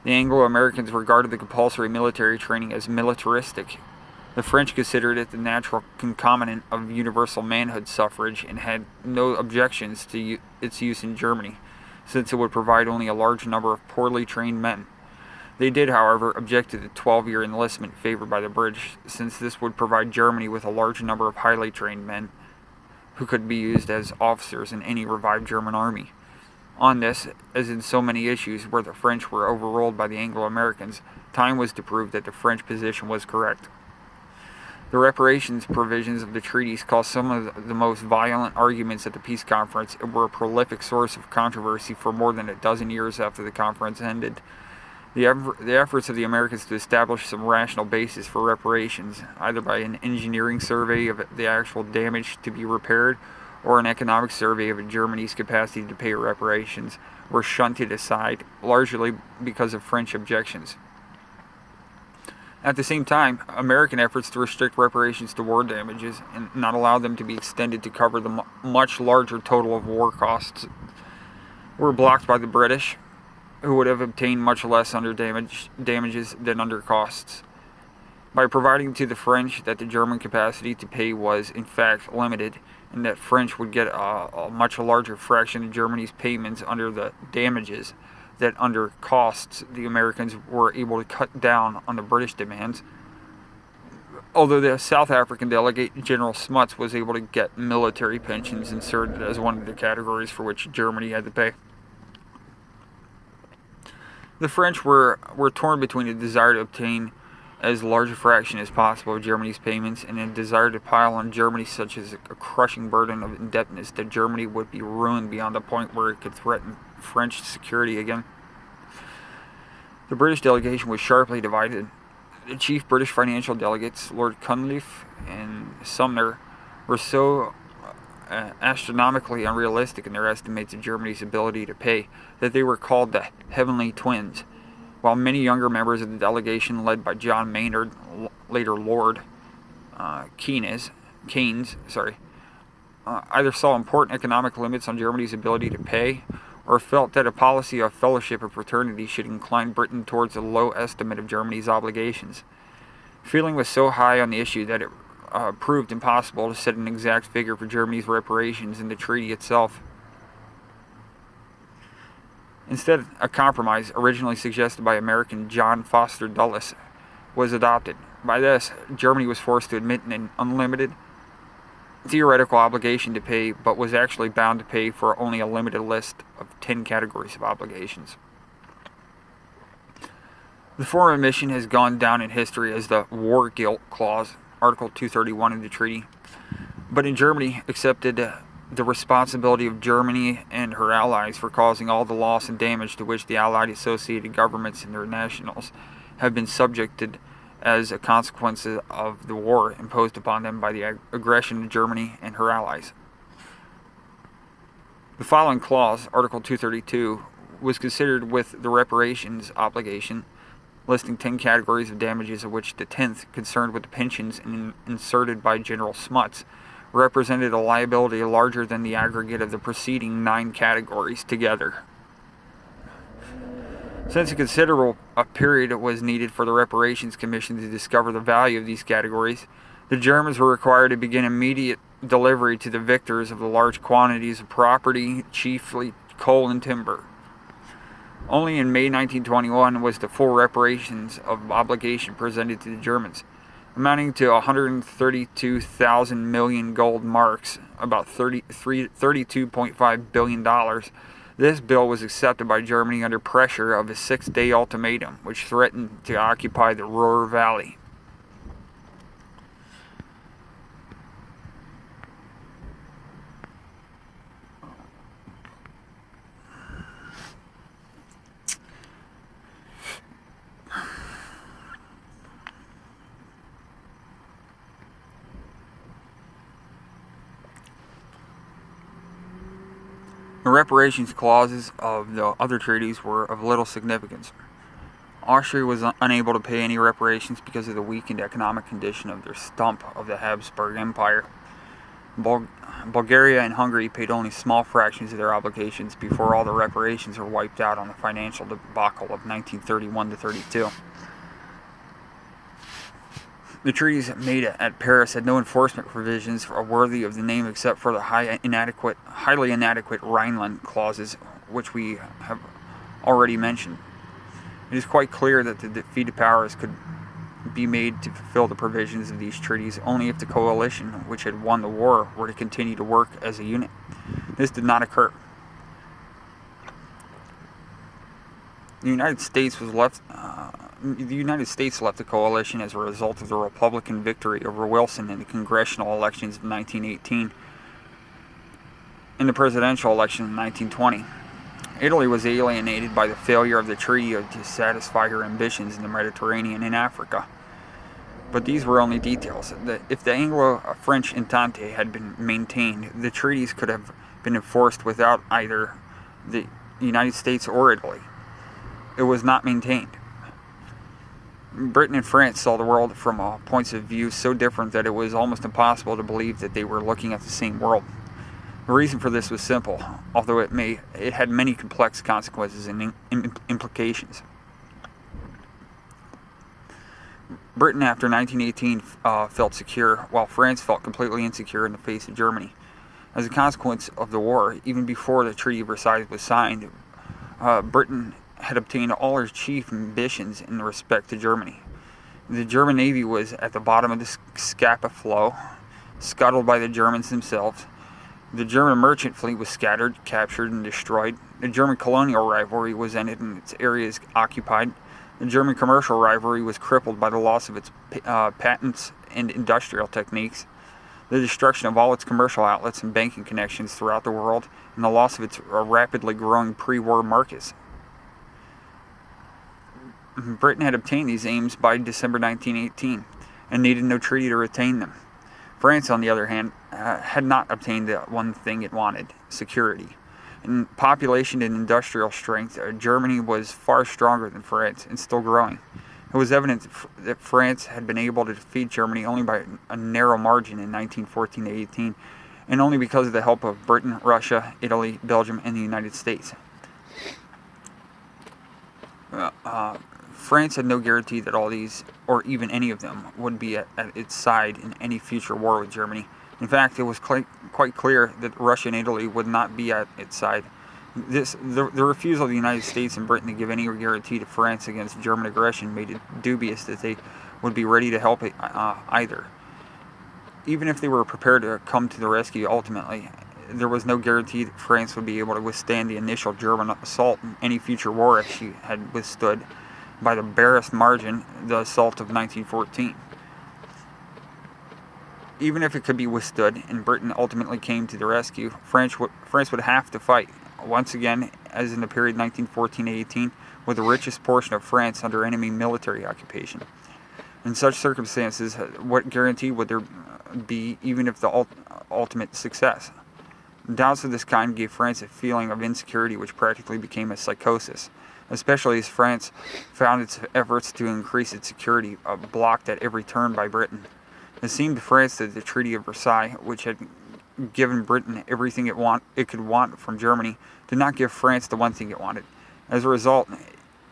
The Anglo-Americans regarded the compulsory military training as militaristic. The French considered it the natural concomitant of universal manhood suffrage and had no objections to its use in Germany, since it would provide only a large number of poorly trained men. They did, however, object to the 12-year enlistment favored by the British, since this would provide Germany with a large number of highly trained men who could be used as officers in any revived German army. On this, as in so many issues where the French were overruled by the Anglo-Americans, time was to prove that the French position was correct. The reparations provisions of the treaties caused some of the most violent arguments at the peace conference and were a prolific source of controversy for more than a dozen years after the conference ended. The, ev the efforts of the Americans to establish some rational basis for reparations, either by an engineering survey of the actual damage to be repaired or an economic survey of Germany's capacity to pay reparations, were shunted aside, largely because of French objections. At the same time, American efforts to restrict reparations to war damages and not allow them to be extended to cover the much larger total of war costs were blocked by the British, who would have obtained much less under damage, damages than under costs. By providing to the French that the German capacity to pay was, in fact, limited, and that French would get a, a much larger fraction of Germany's payments under the damages, that under costs the Americans were able to cut down on the British demands. Although the South African delegate, General Smuts, was able to get military pensions inserted as one of the categories for which Germany had to pay. The French were, were torn between a desire to obtain as large a fraction as possible of Germany's payments and a desire to pile on Germany such as a crushing burden of indebtedness that Germany would be ruined beyond the point where it could threaten French security again. The British delegation was sharply divided. The chief British financial delegates, Lord Cunliffe and Sumner, were so astronomically unrealistic in their estimates of Germany's ability to pay that they were called the Heavenly Twins, while many younger members of the delegation, led by John Maynard, later Lord uh, Keynes, Keynes, sorry, uh, either saw important economic limits on Germany's ability to pay, or felt that a policy of fellowship or fraternity should incline Britain towards a low estimate of Germany's obligations. Feeling was so high on the issue that it uh, proved impossible to set an exact figure for Germany's reparations in the treaty itself. Instead, a compromise, originally suggested by American John Foster Dulles, was adopted. By this, Germany was forced to admit an unlimited theoretical obligation to pay, but was actually bound to pay for only a limited list of 10 categories of obligations. The former mission has gone down in history as the War Guilt Clause, Article 231 of the treaty, but in Germany accepted the responsibility of Germany and her allies for causing all the loss and damage to which the Allied associated governments and their nationals have been subjected as a consequence of the war imposed upon them by the ag- aggression of Germany and her allies. The following clause, Article 232, was considered with the reparations obligation, listing 10 categories of damages, of which the 10th, concerned with the pensions and inserted by General Smuts, represented a liability larger than the aggregate of the preceding nine categories together. Since a considerable a period was needed for the Reparations Commission to discover the value of these categories, the Germans were required to begin immediate delivery to the victors of the large quantities of property, chiefly coal and timber. Only in May 1921 was the full reparations of obligation presented to the Germans, amounting to 132,000 million gold marks, about 30, $32.5 billion this bill was accepted by Germany under pressure of a six day ultimatum, which threatened to occupy the Ruhr Valley. The reparations clauses of the other treaties were of little significance. Austria was unable to pay any reparations because of the weakened economic condition of their stump of the Habsburg Empire. Bul- Bulgaria and Hungary paid only small fractions of their obligations before all the reparations were wiped out on the financial debacle of 1931 to 32. The treaties made at Paris had no enforcement provisions worthy of the name except for the high inadequate, highly inadequate Rhineland clauses, which we have already mentioned. It is quite clear that the defeated powers could be made to fulfill the provisions of these treaties only if the coalition which had won the war were to continue to work as a unit. This did not occur. The United States was left. Uh, the United States left the coalition as a result of the Republican victory over Wilson in the congressional elections of 1918 and the presidential election of 1920. Italy was alienated by the failure of the treaty to satisfy her ambitions in the Mediterranean and Africa. But these were only details. If the Anglo-French Entente had been maintained, the treaties could have been enforced without either the United States or Italy. It was not maintained. Britain and France saw the world from a points of view so different that it was almost impossible to believe that they were looking at the same world. The reason for this was simple, although it may it had many complex consequences and implications. Britain after 1918 uh, felt secure, while France felt completely insecure in the face of Germany. As a consequence of the war, even before the Treaty of Versailles was signed, uh, Britain had obtained all her chief ambitions in respect to Germany. The German Navy was at the bottom of the Scapa flow, scuttled by the Germans themselves. The German merchant fleet was scattered, captured, and destroyed. The German colonial rivalry was ended and its areas occupied. The German commercial rivalry was crippled by the loss of its uh, patents and industrial techniques, the destruction of all its commercial outlets and banking connections throughout the world, and the loss of its uh, rapidly growing pre war markets. Britain had obtained these aims by December 1918 and needed no treaty to retain them. France, on the other hand, uh, had not obtained the one thing it wanted security. In population and industrial strength, uh, Germany was far stronger than France and still growing. It was evident that France had been able to defeat Germany only by a narrow margin in 1914 18, and only because of the help of Britain, Russia, Italy, Belgium, and the United States. Uh, uh France had no guarantee that all these, or even any of them, would be at, at its side in any future war with Germany. In fact, it was quite, quite clear that Russia and Italy would not be at its side. This, the, the refusal of the United States and Britain to give any guarantee to France against German aggression made it dubious that they would be ready to help it, uh, either. Even if they were prepared to come to the rescue ultimately, there was no guarantee that France would be able to withstand the initial German assault in any future war if she had withstood by the barest margin the assault of 1914. even if it could be withstood and Britain ultimately came to the rescue, France, w- France would have to fight once again, as in the period 1914 18, with the richest portion of France under enemy military occupation. In such circumstances, uh, what guarantee would there be even if the ult- ultimate success? Doubts of this kind gave France a feeling of insecurity which practically became a psychosis, especially as France found its efforts to increase its security uh, blocked at every turn by Britain. It seemed to France that the Treaty of Versailles, which had given Britain everything it want it could want from Germany, did not give France the one thing it wanted. As a result,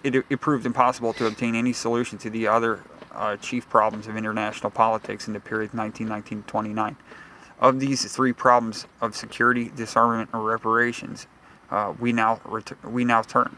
it, it proved impossible to obtain any solution to the other uh, chief problems of international politics in the period 1919-29. Of these three problems of security, disarmament, and reparations, uh, we now we now turn.